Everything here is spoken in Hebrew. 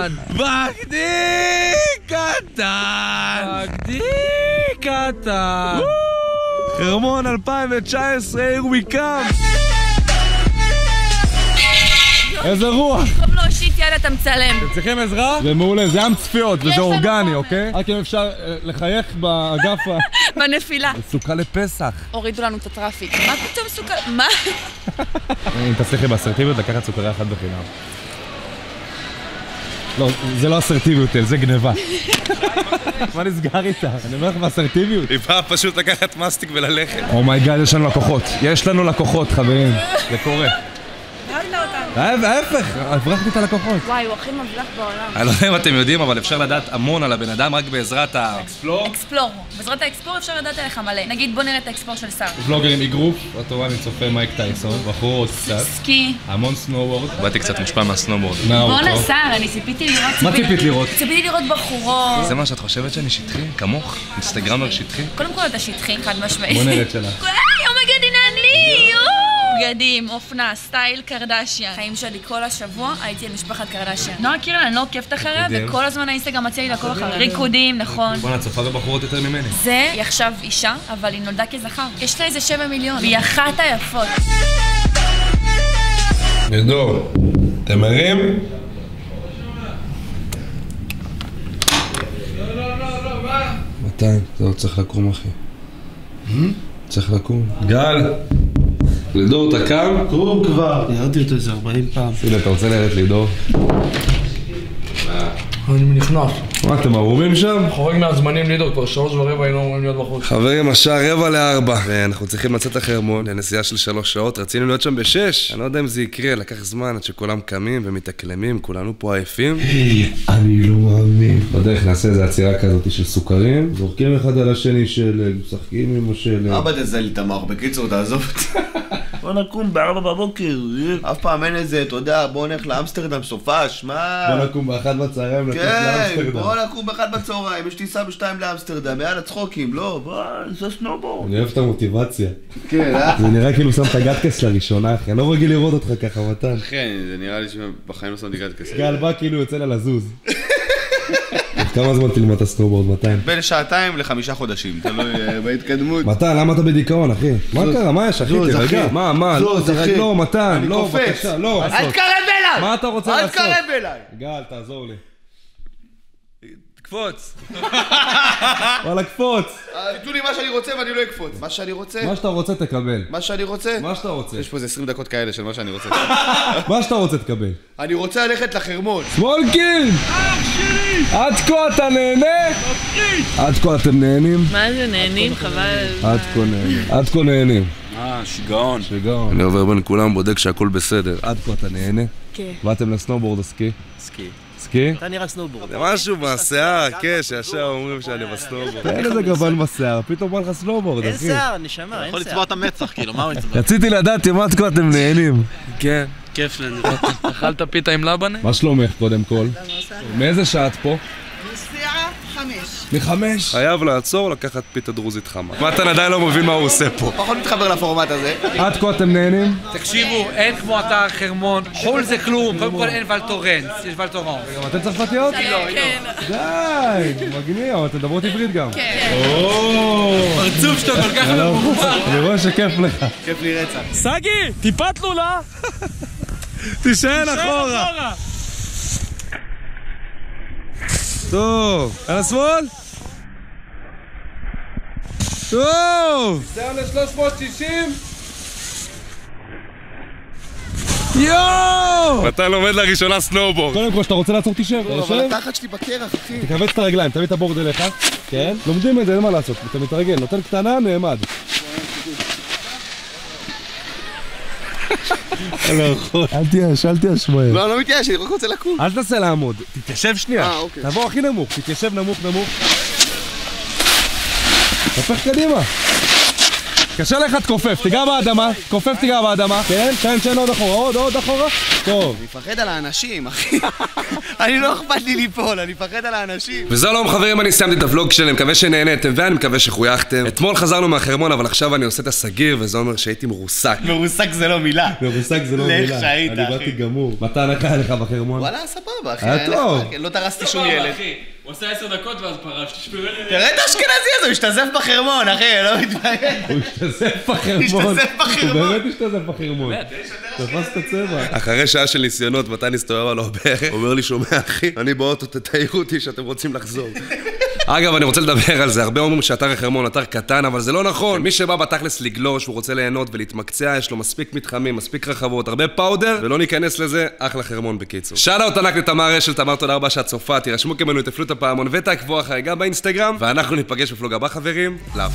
קטן. בגדי קטן! בגדי קטן. חרמון 2019, here we come! איזה רוח! טוב להושיט יד אתה מצלם. צריכים עזרה? זה מעולה, זה ים צפיות וזה אורגני. אוקיי? רק אם אפשר אה, לחייך באגף ה... בנפילה. סוכה לפסח. הורידו לנו את הטראפיק. מה פתאום סוכר? מה? אם תצליחי באסרטיביות, לקחת סוכריה אחת בחינם. לא, זה לא אסרטיביות, זה גניבה. מה נסגר איתה? אני אומר לך באסרטיביות. היא באה פשוט לקחת מסטיק וללכת. Oh my God, יש לנו לקוחות. יש לנו לקוחות, חברים. זה קורה. אותנו. ההפך, הברחתי את הלקוחות. וואי, הוא הכי מבלח בעולם. אני לא יודע אם אתם יודעים, אבל אפשר לדעת המון על הבן אדם רק בעזרת ה explore. explore. בעזרת ה explore אפשר לדעת עליך מלא. נגיד, בוא נראה את ה explore של שר. ולוגרים, אגרוף, את רואה אני צופה מייק טייסון, בחור עוד קצת, סקי. המון סנובורד. באתי קצת מושפע מהסנובורד. בואנה שר, אני ציפיתי לראות... מה ציפית לראות? ציפיתי לראות בחורות. זה מה שאת חושבת שאני שטחי? כמוך? אינסטגרמר שטחי? קודם כל אתה שטחי, חד משמעית. בוא נראה את שלך. בגדים, אופנה, סטייל קרדשיאן. חיים שלי כל השבוע הייתי על משפחת קרדשיאן. נועה קירל, אני לא עוקבת אחריה. וכל הזמן האינסטגרם מציע לי לעקוב אחריה. ריקודים, נכון. בואנה, את צופה בבחורות יותר ממני. זה, היא עכשיו אישה, אבל היא נולדה כזכר. יש לה איזה שבע מיליון, והיא אחת היפות. לידור, אתם ערים? מתי? זהו, צריך לקום, אחי. צריך לקום. גל. לידור, אתה קם? קום כבר! הערתי אותו איזה 40 פעם. הנה, אתה רוצה לרדת לידור? אני נכנס. מה, אתם ערומים שם? חורג מהזמנים לידור, כבר שלוש ורבע היינו אמורים להיות בחוץ. חברים, השעה רבע לארבע, ואנחנו צריכים לצאת לחרמון לנסיעה של שלוש שעות. רצינו להיות שם בשש. אני לא יודע אם זה יקרה, לקח זמן עד שכולם קמים ומתאקלמים, כולנו פה עייפים. אני לא מאמין. בדרך נעשה איזה עצירה כזאת של סוחרים, זורקים אחד על השני שלג, משחקים עם השלג. אבא'לה תזל איתמר, בקיצור תעזוב אותי. בוא נקום בארבע בבוקר, אף פעם אין איזה, אתה יודע, בוא נלך לאמסטרדם סופש, מה? בוא נקום באחת בצהריים, נטוס כן, לאמסטרדם. בוא נקום באחד בצהריים, יש טיסה בשתיים לאמסטרדם, יאללה צחוקים, לא, בוא, זה סנובורד. אני אוהב את המוטיבציה. כן, אה? זה נראה כאילו שמת גטקס לראשונה, אחי. אני לא רגיל לראות אותך ככה, מתן. כן, זה נראה לי שבחיים לא שמתי כזה. גל בא כאילו יוצא לה לזוז. כמה זמן תלמד את הסנובורד, מתן? בין שעתיים לחמישה חודשים, תלוי אה, בהתקדמות. מתן, למה אתה בדיכאון, אחי? מה קרה? מה יש, אחי? אחי. מה, מה? לא. אחי. לא, מתן, אני לא. בבקשה, לא. אל תקרב אליי! מה אתה רוצה אל לעשות? תקרב אליי! גל, תעזור לי. קפוץ. וואלה, קפוץ. תיתנו לי מה שאני רוצה ואני לא אקפוץ. מה שאני רוצה, מה שאתה רוצה, תקבל. מה שאני רוצה. מה שאתה רוצה. יש פה איזה 20 דקות כאלה של מה שאני רוצה. מה שאתה רוצה, תקבל. אני רוצה ללכת לחרמון. סמולקין! עד כה אתה נהנה? עד כה אתם נהנים? מה זה נהנים? חבל. עד כה נהנים. עד כה נהנים. אה, שיגעון. שיגעון. אני עובר בין כולם, בודק שהכל בסדר. עד כה אתה נהנה? כן. באתם לסנובורד או סקי? סקי. סקי? אתה נראה סנובורד. זה משהו מהשיער, כן, ישר אומרים שאני בסנובורד. אין איזה גוון בשיער, פתאום בא לך סנובורד, אין אחי. שיער, נשמה, אין כאילו שיער. לצבוע את המצח, כאילו, מה הוא יצבע? רציתי לדעת אם עד כה אתם נהנים. כן. כיף לנו. אכלת פיתה עם לבנה? מה שלומך קודם כל? מאיזה שעה את פה? נסיעה חמש. מחמש. חייב לעצור, לקחת פיתה דרוזית חמה. מתן עדיין לא מבין מה הוא עושה פה. פחות מתחבר לפורמט הזה. עד כה אתם נהנים? תקשיבו, אין כמו אתר חרמון, חו"ל זה כלום, קודם כל אין ולטורנס, יש ולטורן. גם אתן צרפתיות? כן. די, מגניב, אבל אתן מדברות עברית גם. כן. פרצוף שלו כל כך מבוגר. אני רואה שכיף לך. כיף לי רצח. סגי, טיפה תלולה. תישען אחורה. טוב, על השמאל? טוב! ניסיון ל-360? יואו! אתה לומד לראשונה סנובורד. קודם כל, כשאתה רוצה לעצור, תשב. אבל תשב. התחת שלי בקרח, אחי. תכווץ את הרגליים, תביא את הבורד אליך. כן? לומדים את זה, אין מה לעשות. אתה מתרגל, נותן קטנה, נעמד. אל תייאש, אל תייאש מהר. לא, לא מתייאש, אני רק רוצה לקום. אל תנסה לעמוד, תתיישב שנייה. אה, אוקיי. תבוא הכי נמוך, תתיישב נמוך נמוך. תהפך קדימה. קשה לך תכופף, תיגע באדמה, כופף תיגע באדמה, כן, כן, כן, עוד אחורה, עוד, עוד אחורה, טוב. אני מפחד על האנשים, אחי. אני לא אכפת לי ליפול, אני מפחד על האנשים. וזלום חברים, אני סיימתי את הוולוג שלי, אני מקווה שנהנתם ואני מקווה שחוייכתם. אתמול חזרנו מהחרמון, אבל עכשיו אני עושה את הסגיר, וזה אומר שהייתי מרוסק. מרוסק זה לא מילה. מרוסק זה לא לך מילה, שהיית, אני אחי. באתי גמור. מתן, איך היה לך בחרמון? וואלה, סבבה, אחי. היה טוב. נחמד, לא דרסתי שום ילד. הוא עושה עשר דקות ואז פרש, תשמעו תראה את האשכנזי הזה, הוא השתזף בחרמון, אחי, לא מתבייש. הוא השתזף בחרמון. השתזף בחרמון. הוא באמת השתזף בחרמון. תפס את הצבע. אחרי שעה של ניסיונות, מתן הסתובב על הברך, אומר לי, שומע אחי, אני באוטו, תתיירו אותי שאתם רוצים לחזור. אגב, אני רוצה לדבר על זה, הרבה אומרים שאתר החרמון אתר קטן, אבל זה לא נכון. מי שבא בתכלס לגלוש, הוא רוצה ליהנות ולהתמקצע, יש לו מספיק מתחמים, מספיק רחבות, הרבה פאודר, ולא ניכנס לזה, אחלה חרמון בקיצור. שאט-אאוט ענק לתמר אשל, תמר תודה רבה שאת צופה, תירשמו כמנוי, תפלו את הפעמון ותעקבו אחריי גם באינסטגרם, ואנחנו ניפגש בפלוג הבא חברים, לאו.